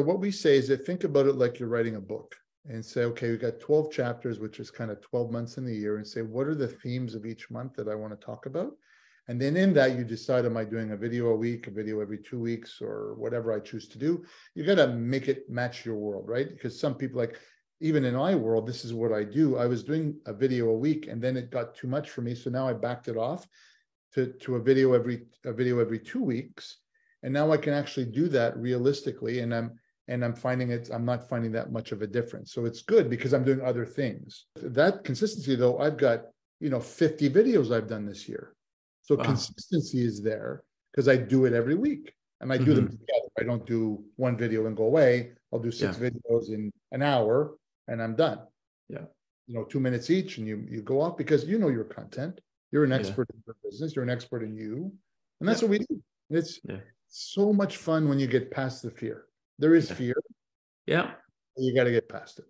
What we say is that think about it like you're writing a book and say, okay, we've got 12 chapters, which is kind of 12 months in the year, and say, what are the themes of each month that I want to talk about? And then in that, you decide, am I doing a video a week, a video every two weeks, or whatever I choose to do? You got to make it match your world, right? Because some people like, even in my world, this is what I do. I was doing a video a week and then it got too much for me. So now I backed it off to, to a video every a video every two weeks. And now I can actually do that realistically. And I'm and I'm finding it, I'm not finding that much of a difference. So it's good because I'm doing other things. That consistency though, I've got, you know, 50 videos I've done this year. So wow. consistency is there because I do it every week and I do mm-hmm. them together. I don't do one video and go away. I'll do six yeah. videos in an hour and I'm done. Yeah. You know, two minutes each and you you go off because you know your content. You're an expert yeah. in your business, you're an expert in you. And that's yeah. what we do. It's so much fun when you get past the fear. There is fear. Yeah. You got to get past it.